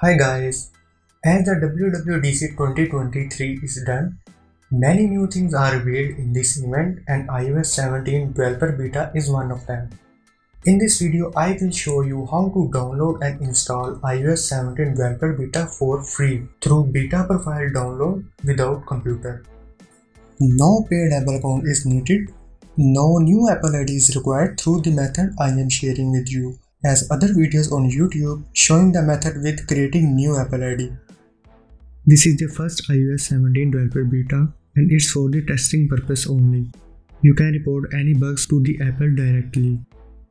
Hi guys, as the WWDC 2023 is done, many new things are revealed in this event and iOS 17 developer beta is one of them. In this video, I will show you how to download and install iOS 17 developer beta for free through beta profile download without computer. No paid Apple account is needed. No new Apple ID is required through the method I am sharing with you as other videos on YouTube showing the method with creating new Apple ID. This is the first iOS 17 developer beta and it's for the testing purpose only. You can report any bugs to the Apple directly.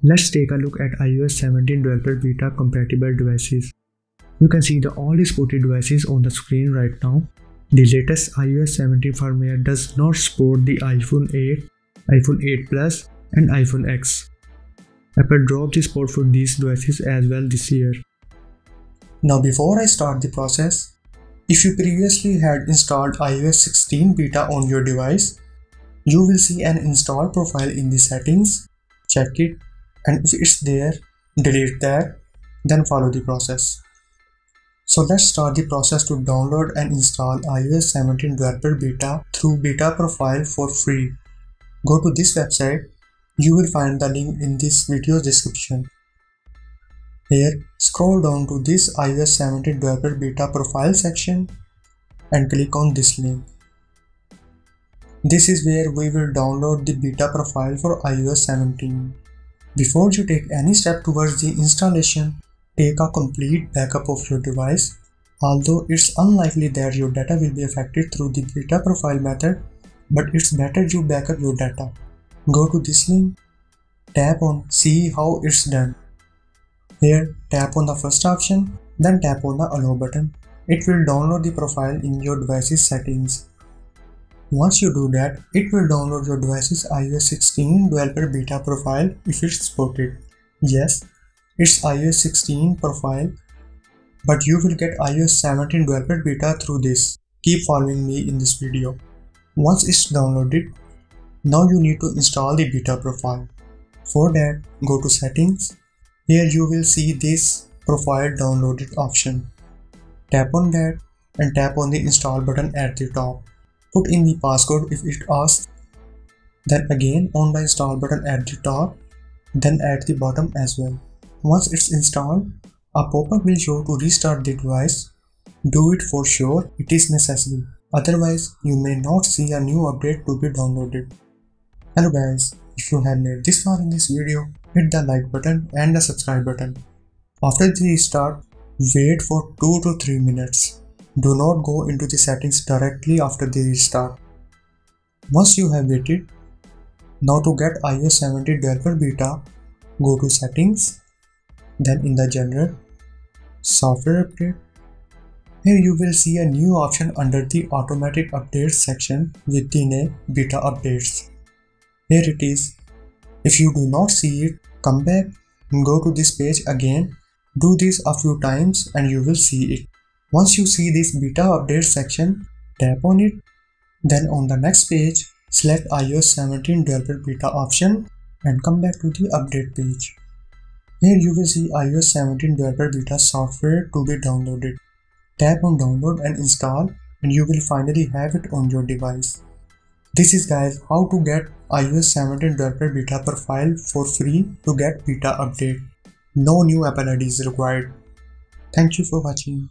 Let's take a look at iOS 17 developer beta compatible devices. You can see the all supported devices on the screen right now. The latest iOS 17 firmware does not support the iPhone 8, iPhone 8 Plus and iPhone X. Apple dropped the support for these devices as well this year. Now before I start the process, if you previously had installed iOS 16 beta on your device, you will see an install profile in the settings, check it and if it's there, delete that, then follow the process. So let's start the process to download and install iOS 17 developer beta through beta profile for free. Go to this website you will find the link in this video's description. Here, scroll down to this iOS 17 developer beta profile section and click on this link. This is where we will download the beta profile for iOS 17. Before you take any step towards the installation, take a complete backup of your device. Although it's unlikely that your data will be affected through the beta profile method, but it's better you backup your data. Go to this link, tap on see how it's done. Here tap on the first option, then tap on the allow button. It will download the profile in your device's settings. Once you do that, it will download your device's iOS 16 developer beta profile if it's supported. Yes, it's iOS 16 profile, but you will get iOS 17 developer beta through this. Keep following me in this video. Once it's downloaded, now you need to install the beta profile. For that, go to settings. Here you will see this profile downloaded option. Tap on that and tap on the install button at the top. Put in the passcode if it asks. Then again on the install button at the top, then at the bottom as well. Once it's installed, a pop-up will show to restart the device. Do it for sure, it is necessary. Otherwise, you may not see a new update to be downloaded. Hello guys, if you have made this far in this video, hit the like button and the subscribe button. After the restart, wait for 2 to 3 minutes. Do not go into the settings directly after the restart. Once you have waited, now to get iOS 17 developer beta, go to settings, then in the general, software update. Here you will see a new option under the automatic updates section with the name beta updates. Here it is. If you do not see it, come back and go to this page again. Do this a few times and you will see it. Once you see this beta update section, tap on it. Then on the next page, select iOS 17 developer beta option and come back to the update page. Here you will see iOS 17 developer beta software to be downloaded. Tap on download and install and you will finally have it on your device. This is guys how to get iOS 17 developer beta profile for free to get beta update. No new Apple ID is required. Thank you for watching.